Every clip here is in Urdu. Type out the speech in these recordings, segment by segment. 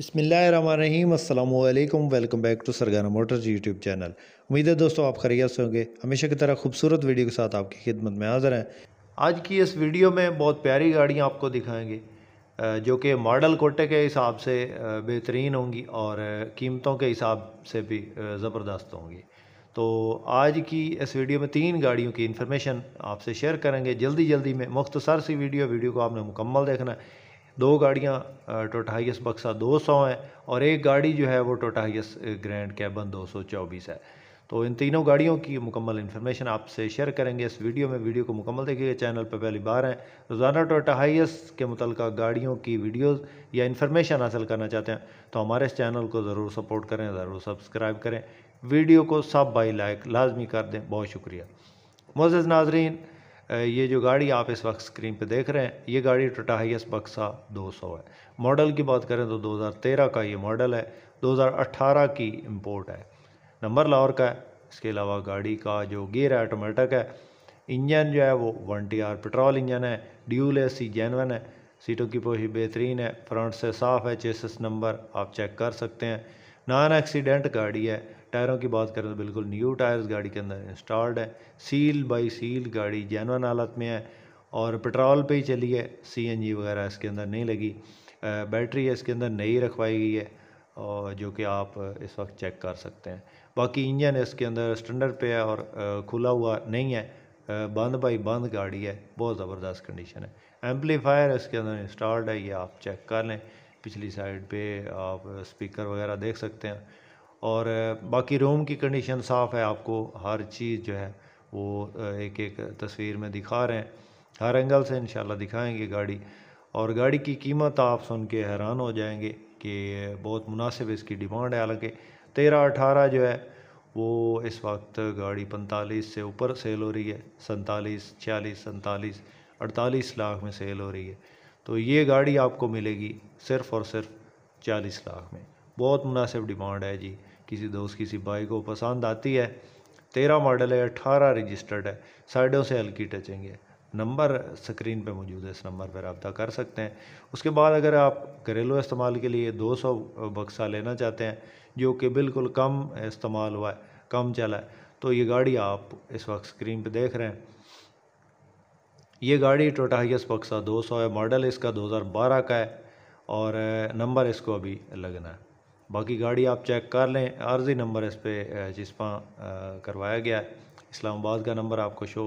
بسم اللہ الرحمن الرحیم، السلام علیکم، welcome back to Sargana motors YouTube channel. امید ہے دوستو آپ خیریت سے ہوں گے۔ ہمیشہ کی طرح خوبصورت ویڈیو کے ساتھ آپ کی خدمت میں حاضر ہیں۔ آج کی اس ویڈیو میں بہت پیاری گاڑیاں آپ کو دکھائیں گے جو کہ ماڈل کوٹے کے حساب سے بہترین ہوں گی اور قیمتوں کے حساب سے بھی زبردست ہوں گی۔ تو آج کی اس ویڈیو میں تین گاڑیوں کی انفارمیشن آپ سے شیئر کریں گے۔ جلدی جلدی میں مختصر سی ویڈیو ویڈیو کو آپ نے مکمل دیکھنا ہے۔ دو گاڑیاں ٹوٹا ہائیس بکسا دو سو ہیں اور ایک گاڑی جو ہے وہ ٹوٹا ہائیس گرینڈ کیبن دو سو چوبیس ہے۔ تو ان تینوں گاڑیوں کی مکمل انفارمیشن آپ سے شیئر کریں گے۔ اس ویڈیو میں ویڈیو کو مکمل دیکھیے گا چینل پہ پہلی بار ہیں۔ روزانہ ٹوٹا ہائیس کے متعلقہ گاڑیوں کی ویڈیوز یا انفارمیشن حاصل کرنا چاہتے ہیں تو ہمارے اس چینل کو ضرور سپورٹ کریں، ضرور سبسکرائب کریں۔ ویڈیو کو سب بائی لائک لازمی کر دیں۔ بہت شکریہ۔ معزز ناظرین یہ جو گاڑی آپ اس وقت سکرین پہ دیکھ رہے ہیں، یہ گاڑی ٹوٹا ہائیس بکسا دو سو ہے۔ ماڈل کی بات کریں تو دو ہزار تیرہ کا یہ ماڈل ہے، دو ہزار اٹھارہ کی امپورٹ ہے۔ نمبر لاہور کا ہے، اس کے علاوہ گاڑی کا جو گیئر ہے، آٹومیٹک ہے۔ انجن جو ہے وہ one T R petrol engine ہے، ڈیول اے سی جینون ہے۔ سیٹوں کی پوشی بہترین ہے، فرنٹ سے صاف ہے، چیسس نمبر آپ چیک کر سکتے ہیں۔ نان ایکسیڈنٹ گاڑی ہے ٹائروں کی بات کریں تو بالکل نیو ٹائرز گاڑی کے اندر انسٹالڈ ہے سیل بائی سیل گاڑی جینون حالت میں ہے اور پٹرول پہ ہی چلی ہے۔ سی این جی وغیرہ اس کے اندر نہیں لگی۔ بیٹری اس کے اندر نئی رکھوائی گئی ہے اور جو کہ آپ اس وقت چیک کر سکتے ہیں۔ باقی انجن اس کے اندر اسٹینڈرڈ پہ ہے اور کھلا ہوا نہیں ہے۔ بند بائی بند گاڑی ہے۔ بہت زبردست کنڈیشن ہے۔ ایمپلیفائر اس کے اندر انسٹالڈ ہے۔ یہ آپ چیک کر لیں۔ پچھلی سائڈ پہ آپ سپیکر وغیرہ دیکھ سکتے ہیں۔ اور باقی روم کی کنڈیشن صاف ہے، آپ کو ہر چیز جو ہے وہ ایک ایک تصویر میں دکھا رہے ہیں۔ ہر اینگل سے انشاءاللہ دکھائیں گے گاڑی۔ اور گاڑی کی قیمت آپ سن کے حیران ہو جائیں گے کہ بہت مناسب اس کی ڈیمانڈ ہے۔ حالانکہ تیرہ اٹھارہ جو ہے وہ اس وقت گاڑی پنتالیس سے اوپر سیل ہو رہی ہے۔ سنتالیس، چھیالیس، سنتالیس، اڑتالیس لاکھ میں سیل ہو رہی ہے۔ تو یہ گاڑی آپ کو ملے گی صرف اور صرف چالیس لاکھ میں۔ بہت مناسب ڈیمانڈ ہے جی۔ کسی دوست، کسی بائی کو پسند آتی ہے، تیرہ ماڈل ہے، اٹھارہ رجسٹرڈ ہے، سائڈوں سے ہلکی ٹچنگ ہے۔ نمبر سکرین پہ موجود ہے، اس نمبر پہ رابطہ کر سکتے ہیں۔ اس کے بعد اگر آپ گھریلو استعمال کے لیے دو سو بکسہ لینا چاہتے ہیں، جو کہ بالکل کم استعمال ہوا ہے، کم چلا ہے، تو یہ گاڑی آپ اس وقت سکرین پہ دیکھ رہے ہیں۔ یہ گاڑی ٹوٹا ہائیس بکسا دو سو ہے، ماڈل اس کا دو ہزار بارہ کا ہے اور نمبر اس کو ابھی لگنا ہے۔ باقی گاڑی آپ چیک کر لیں۔ عارضی نمبر اس پہ جسپاں کروایا گیا ہے۔ اسلام آباد کا نمبر آپ کو شو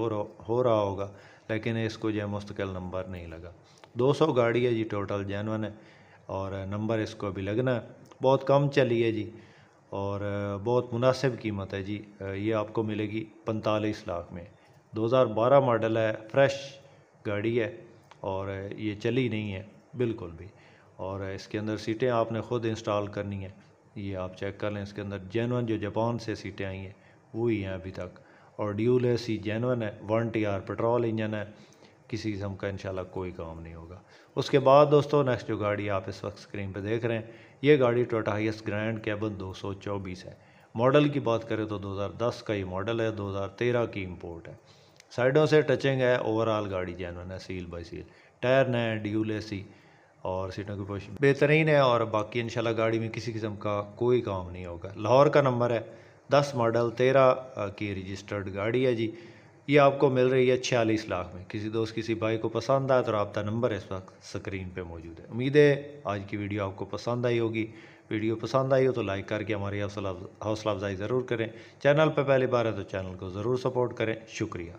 ہو رہا ہوگا، لیکن اس کو جو ہے مستقل نمبر نہیں لگا۔ دو سو گاڑی ہے جی ٹوٹل جینون ہے، اور نمبر اس کو ابھی لگنا ہے۔ بہت کم چلی ہے جی اور بہت مناسب قیمت ہے جی۔ یہ آپ کو ملے گی پنتالیس لاکھ میں۔ دو ہزار بارہ ماڈل ہے، فریش گاڑی ہے، اور یہ چلی نہیں ہے، بالکل بھی۔ اور اس کے اندر سیٹیں آپ نے خود انسٹال کرنی ہیں۔ یہ آپ چیک کر لیں، اس کے اندر جینون جو جاپان سے سیٹیں آئی ہیں، وہی ہیں ابھی تک۔ اور ڈیول اے سی جینون ہے، one T R petrol engine ہے۔ کسی قسم کا انشاءاللہ کوئی کام نہیں ہوگا۔ اس کے بعد دوستو نیکسٹ جو گاڑی آپ اس وقت سکرین پہ دیکھ رہے ہیں، یہ گاڑی ٹوٹا ہائیس گرینڈ کیبن دو سو چوبیس ہے۔ ماڈل کی بات کریں تو دو ہزار دس کا یہ ماڈل ہے، دو ہزار تیرہ کی امپورٹ ہے۔ سائڈوں سے ٹچنگ ہے اوورال گاڑی جینون ہے سیل بائی سیل ٹائر نئے ڈیول اے سی۔ اور سیٹوں کی پوش بہترین ہے اور باقی انشاءاللہ گاڑی میں کسی قسم کا کوئی کام نہیں ہوگا۔ لاہور کا نمبر ہے دس ماڈل تیرہ کی رجسٹرڈ گاڑی ہے جی۔ یہ آپ کو مل رہی ہے چھیالیس لاکھ میں۔ کسی دوست، کسی بھائی کو پسند آئے تو رابطہ نمبر اس وقت سکرین پہ موجود ہے۔ امید ہے آج کی ویڈیو آپ کو پسند آئی ہوگی۔ ویڈیو پسند آئی ہو تو لائک کر کے ہماری حوصلہ افزائی ضرور کریں۔ چینل پہ پہلی بار ہے تو چینل کو ضرور سپورٹ کریں۔ شکریہ۔